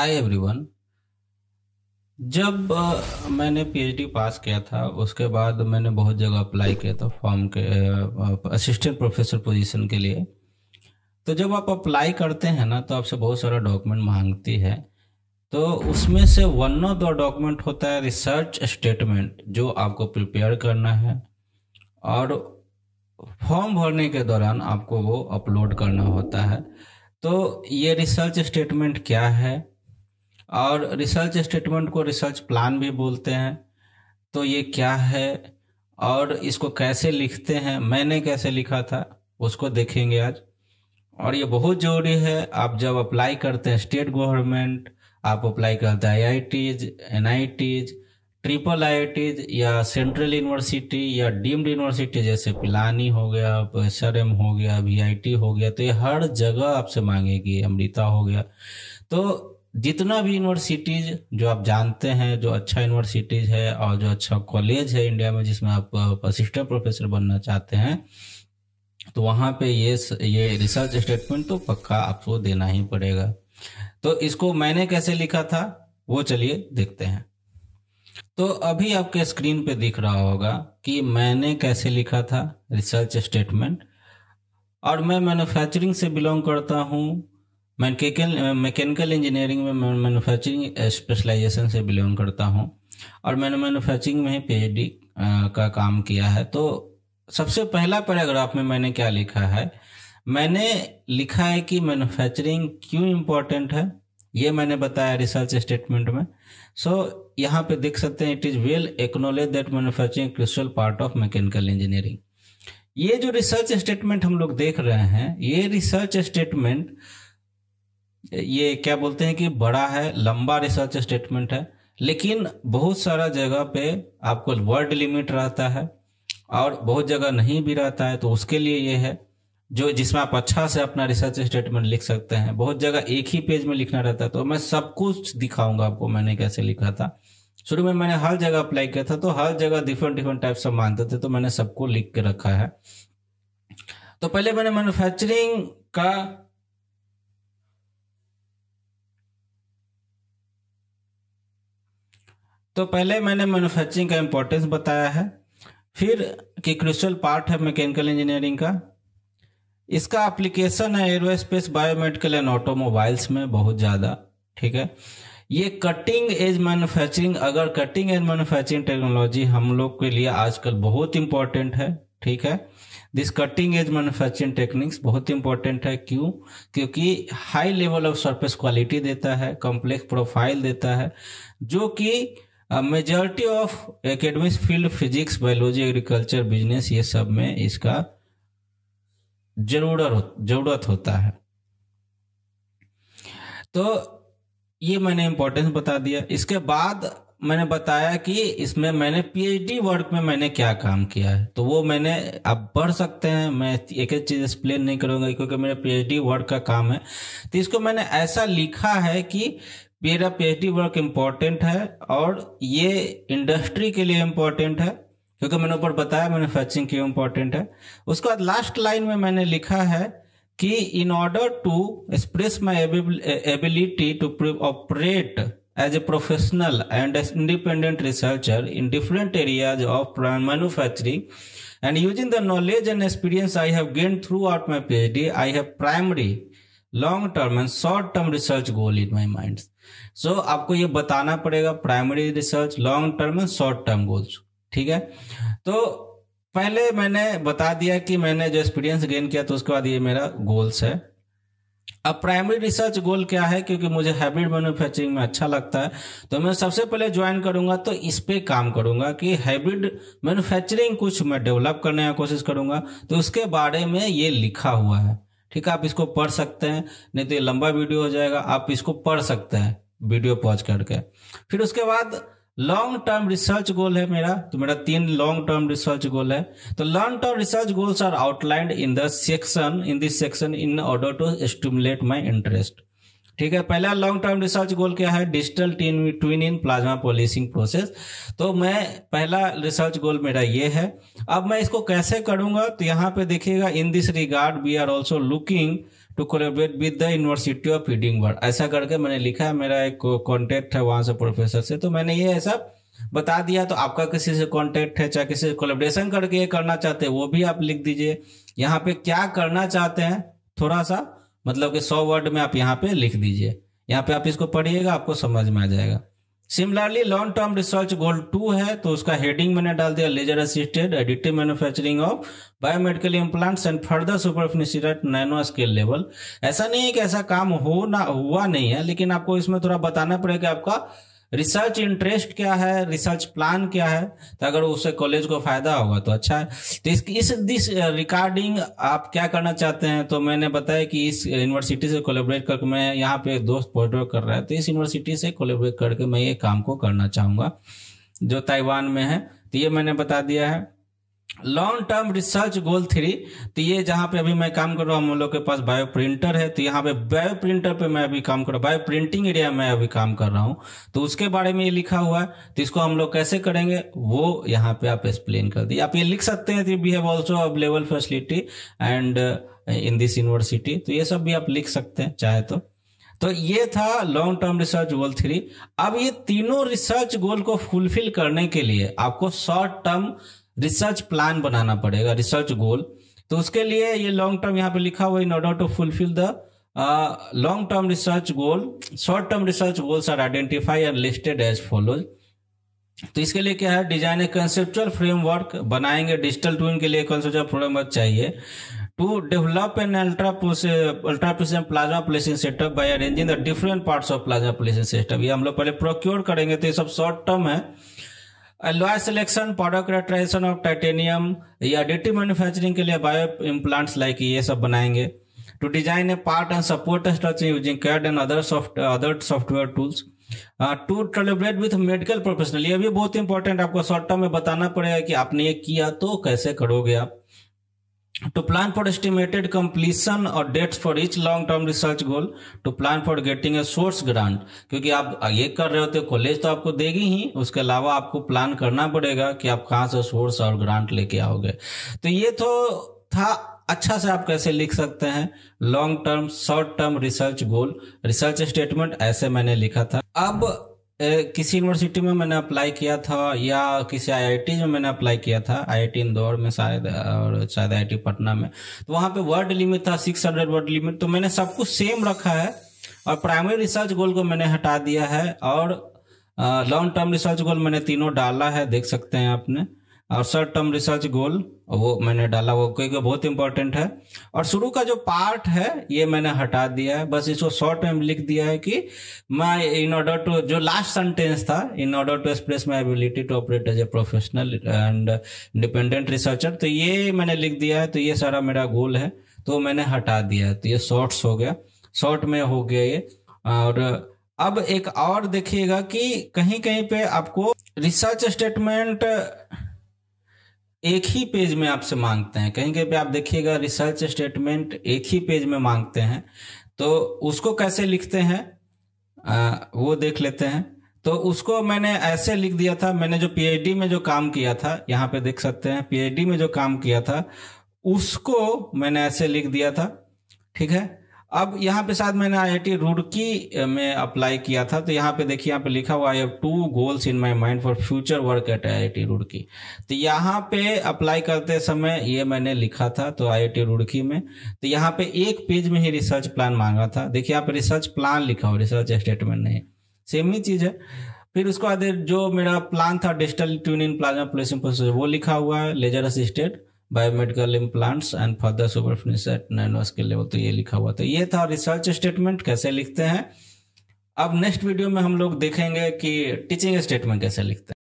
Hi everyone जब मैंने PhD pass किया था, उसके बाद मैंने बहुत जगह अप्लाई किया था फॉर्म के असिस्टेंट प्रोफेसर पोजीशन के लिए। तो जब आप अप्लाई करते हैं ना तो आपसे बहुत सारा डॉक्यूमेंट मांगती है। तो उसमें से वन ऑफ़ द डॉक्यूमेंट होता है रिसर्च स्टेटमेंट जो आपको प्रिपेयर करना है। और फॉर्म भरने के दौरान आपको वो अपलोड करना होता है। तो ये रिसर्च स्टेटमेंट क्या है? और रिसर्च स्टेटमेंट को रिसर्च प्लान भी बोलते हैं। तो ये क्या है और इसको कैसे लिखते हैं, मैंने कैसे लिखा था, उसको देखेंगे आज। और ये बहुत ज़रूरी है, आप जब अप्लाई करते हैं स्टेट गवर्नमेंट आप अप्लाई करते हैं I I Ts N I Ts triple I I Ts या सेंट्रल यूनिवर्सिटी या डीम्ड यूनिवर्सिटी जैसे पिलानी हो गया एस आर एम हो गया वी आई टी हो गया तो ये हर जगह आपसे मांगेगी, अमृता हो गया। तो जितना भी यूनिवर्सिटीज जो आप जानते हैं, जो अच्छा यूनिवर्सिटीज है और जो अच्छा कॉलेज है इंडिया में जिसमें आप असिस्टेंट प्रोफेसर बनना चाहते हैं तो वहाँ पे ये ये रिसर्च स्टेटमेंट तो पक्का आपको देना ही पड़ेगा। तो इसको मैंने कैसे लिखा था, वो चलिए देखते हैं। तो अभी आपके स्क्रीन पे दिख रहा होगा कि मैंने कैसे लिखा था रिसर्च स्टेटमेंट और मैं मैन्युफैक्चरिंग से बिलोंग करता हूँ मैकेनिकल मैकेनिकल इंजीनियरिंग में मैन्युफैक्चरिंग स्पेशलाइजेशन से बिलोंग करता हूँ। और मैंने मैन्युफैक्चरिंग में ही पीएचडी का काम किया है। तो सबसे पहला पैराग्राफ में मैंने क्या लिखा है? मैंने लिखा है कि मैन्युफैक्चरिंग क्यों इम्पोर्टेंट है? ये मैंने बताया रिसर्च स्टेटमेंट में। सो so, यहाँ पे देख सकते हैं it is well acknowledge that manufacturing crucial part of mechanical engineering ये जो रिसर्च स्टेटमेंट हम लोग देख रहे हैं ये रिसर्च स्टेटमेंट ये क्या बोलते हैं कि बड़ा है, लंबा रिसर्च स्टेटमेंट है, लेकिन बहुत सारा जगह पे आपको वर्ड लिमिट रहता है और बहुत जगह नहीं भी रहता है तो उसके लिए ये है, जो जिसमें आप अच्छा से अपना रिसर्च स्टेटमेंट लिख सकते हैं। बहुत जगह एक ही पेज में लिखना रहता है तो मैं सब कुछ दिखाऊँगा आपको, मैंने कैसे लिखा था। शुरू में मैंने हर जगह अप्लाई किया था तो हर जगह डिफरेंट डिफरेंट टाइप से मानते थे तो मैंने सबको लिख के रखा है। तो पहले मैंने मैन्युफैक्चरिंग का तो पहले मैंने मैन्युफैक्चरिंग का इंपॉर्टेंस बताया है। फिर कि क्रिस्टल पार्ट है मैकेनिकल इंजीनियरिंग का। इसका एप्लीकेशन है एरोस्पेस बायोमेडिकल एंड ऑटोमोबाइल्स में बहुत ज़्यादा, ठीक है? ये कटिंग एज मैन्युफैक्चरिंग अगर कटिंग एज मैन्युफैक्चरिंग टेक्नोलॉजी हम लोग के लिए आजकल बहुत इंपॉर्टेंट है, ठीक है? This cutting edge manufacturing techniques बहुत इंपॉर्टेंट है। क्यों? क्योंकि high level of surface quality देता है कॉम्प्लेक्स प्रोफ़ाइल देता है, जो कि majority of academic field physics biology agriculture business ये सब में इसका ज़रूरत ज़रूरत होता है। तो ये मैंने इंपॉर्टेंस बता दिया। इसके बाद मैंने बताया कि इसमें मैंने पीएचडी वर्क में मैंने क्या काम किया है। तो वो मैंने, आप पढ़ सकते हैं, मैं एक एक चीज़ एक्सप्लेन नहीं करूँगा क्योंकि मेरा पीएचडी वर्क का काम है। तो इसको मैंने ऐसा लिखा है कि मेरा पीएचडी वर्क इम्पोर्टेंट है और ये इंडस्ट्री के लिए इम्पोर्टेंट है क्योंकि मैंने ऊपर बताया मैन्युफैक्चरिंग क्यों इम्पोर्टेंट है। उसके बाद लास्ट लाइन में मैंने लिखा है कि in order to express my ability to operate as a professional and independent researcher in different areas of manufacturing and using the knowledge and experience I have gained throughout my PhD, I have primary, long term and short term research goal in my mind. So आपको ये बताना पड़ेगा primary research long term and short term goals ठीक है? तो पहले मैंने बता दिया कि मैंने जो एक्सपीरियंस गेन किया तो उसके बाद ये मेरा गोल्स है। अब प्राइमरी रिसर्च गोल क्या है? क्योंकि मुझे हाइब्रिड मैन्युफैक्चरिंग में अच्छा लगता है। तो मैं सबसे पहले ज्वाइन करूँगा तो इस पे काम करूँगा कि हाइब्रिड मैन्युफैक्चरिंग कुछ मैं डेवलप करने की कोशिश करूँगा। तो उसके बारे में ये लिखा हुआ है। ठीक है, आप इसको पढ़ सकते हैं, नहीं तो ये लंबा वीडियो हो जाएगा, आप इसको पढ़ सकते हैं, वीडियो पॉज करके। फिर उसके बाद लॉन्ग टर्म रिसर्च गोल है मेरा तो मेरा तीन लॉन्ग टर्म रिसर्च गोल है। तो long term research goals are outlined in the section in this section in order to stimulate my interest ठीक है, पहला लॉन्ग टर्म रिसर्च गोल क्या है? Digital twin in plasma polishing process तो मैं, पहला रिसर्च गोल मेरा ये है। अब मैं इसको कैसे करूँगा? तो यहाँ पे देखिएगा in this regard we are also looking to collaborate with the university of Reading word ऐसा करके मैंने लिखा है, मेरा एक कॉन्टेक्ट है वहाँ से प्रोफेसर से। तो मैंने ये ऐसा बता दिया तो आपका किसी से कॉन्टेक्ट है, चाहे किसी से कोलेब्रेशन करके ये करना चाहते हैं, वो भी आप लिख दीजिए। यहाँ पे क्या करना चाहते हैं? थोड़ा सा मतलब कि सौ वर्ड में आप यहाँ पे लिख दीजिए। यहाँ पे आप इसको पढ़िएगा, आपको समझ में आ जाएगा। Similarly long term research goal two है तो उसका हेडिंग मैंने डाल दिया laser assisted additive manufacturing of biomedical implants and further superfinishing nano scale level ऐसा नहीं है कि ऐसा काम हो ना, हुआ नहीं है, लेकिन आपको इसमें थोड़ा बताना पड़ेगा आपका रिसर्च इंटरेस्ट क्या है? रिसर्च प्लान क्या है? तो अगर उससे कॉलेज को फ़ायदा होगा तो अच्छा है। तो इस इस दिस रिकॉर्डिंग आप क्या करना चाहते हैं? तो मैंने बताया कि इस यूनिवर्सिटी से कोलेबरेट करके मैं यहाँ पे दोस्त पोर्टो कर रहा है। तो इस यूनिवर्सिटी से कोलेबरेट करके मैं ये काम को करना चाहूँगा, जो ताइवान में है। तो ये मैंने बता दिया है। Long term research goal three तो ये जहाँ पे अभी मैं काम कर रहा हूँ, हम लोग के पास बायो प्रिंटर है तो यहाँ पे बायो प्रिंटर पे मैं अभी काम कर रहा हूँ बायो प्रिंटिंग एरिया में अभी काम कर रहा हूँ। तो उसके बारे में ये लिखा हुआ है तो इसको हम लोग कैसे करेंगे, वो यहाँ पे आप एक्सप्लेन कर दिए आप ये लिख सकते हैं we have also available facility and in this university तो ये सब भी आप लिख सकते हैं, चाहे तो। तो ये था long term research goal three अब ये तीनों रिसर्च गोल को फुलफिल करने के लिए आपको शॉर्ट टर्म रिसर्च प्लान बनाना पड़ेगा रिसर्च गोल तो उसके लिए ये लॉन्ग टर्म यहाँ पे लिखा हुआ in order to fulfil the long term research goal short term research goals are identify and listed as follows तो इसके लिए क्या है डिज़ाइन ए कंसेप्चुअल फ्रेमवर्क बनाएँगे डिजिटल ट्विन के लिए कंसेप्चुअल फ्रेमवर्क चाहिए. To develop an ultra ultra precision plasma placing setup by arranging the different parts of plasma placing setup ये हम लोग पहले प्रोक्योर करेंगे तो ये सब शॉर्ट टर्म है. Alloy selection product of titanium या डिटी मैन्युफैक्चरिंग के लिए बायो इम्प्लांट्स लाइक ये सब बनाएँगे। To design a part and support structure using CAD and other soft other software tools to collaborate with medical professional ये भी बहुत इंपॉर्टेंट आपको शॉर्ट टर्म में बताना पड़ेगा कि आपने ये किया तो कैसे करोगे आप। To plan for estimated completion or dates for each long term research goal, to plan for getting a source grant. क्योंकि आप ये कर रहे होते कॉलेज तो आपको देगी ही, उसके अलावा आपको प्लान करना पड़ेगा कि आप कहाँ से सोर्स और ग्रांट लेके आओगे। तो ये तो था अच्छा से आप कैसे लिख सकते हैं long term short term research goal research statement ऐसे मैंने लिखा था। अब किसी यूनिवर्सिटी में मैंने अप्लाई किया था या किसी आईआईटी में मैंने अप्लाई किया था आईआईटी इंदौर में शायद, और शायद आईआईटी पटना में। तो वहाँ पे वर्ड लिमिट था सिक्स हंड्रेड वर्ड लिमिट तो मैंने सब कुछ सेम रखा है और प्राइमरी रिसर्च गोल को मैंने हटा दिया है और लॉन्ग टर्म रिसर्च गोल मैंने तीनों डाला है, देख सकते हैं आपने। और शॉर्ट टर्म रिसर्च गोल वो मैंने डाला, वो क्योंकि बहुत इंपॉर्टेंट है। और शुरू का जो पार्ट है, ये मैंने हटा दिया है। बस इसको शॉर्ट में लिख दिया है कि मैं इन ऑर्डर टू जो लास्ट सेंटेंस था in order to express my ability to operate as a professional and independent researcher तो ये मैंने लिख दिया है तो ये सारा मेरा गोल है। तो मैंने हटा दिया है तो ये शॉर्ट्स हो गया। शॉर्ट में हो गया ये। और अब एक और देखिएगा कि कहीं कहीं पे आपको रिसर्च स्टेटमेंट एक ही पेज में आपसे मांगते हैं। कहीं कहीं पे आप देखिएगा रिसर्च स्टेटमेंट एक ही पेज में मांगते हैं। तो उसको कैसे लिखते हैं? आ, वो देख लेते हैं। तो उसको मैंने ऐसे लिख दिया था। मैंने जो पीएचडी में जो काम किया था यहाँ पे देख सकते हैं पीएचडी में जो काम किया था उसको मैंने ऐसे लिख दिया था। ठीक है? अब यहाँ पे शायद मैंने आईआईटी रुड़की में अप्लाई किया था तो यहाँ पे देखिए यहाँ पे लिखा हुआ है two goals in my mind for future work at IIT Roorkee तो यहाँ पे अप्लाई करते समय ये मैंने लिखा था तो आईआईटी रुड़की में तो यहाँ पे एक पेज में ही रिसर्च प्लान मांगा था। देखिए यहाँ पे रिसर्च प्लान लिखा हुआ रिसर्च स्टेटमेंट नहीं सेम ही चीज़ है। फिर उसके बाद जो मेरा प्लान था डिजिटल ट्यूनिंग प्लाज्मा प्लेसिंग वो लिखा हुआ है laser assisted biomedical implants and further superfinish at nano scale level तो ये लिखा हुआ था। ये था रिसर्च स्टेटमेंट कैसे लिखते हैं? अब नेक्स्ट वीडियो में हम लोग देखेंगे कि टीचिंग स्टेटमेंट कैसे लिखते हैं।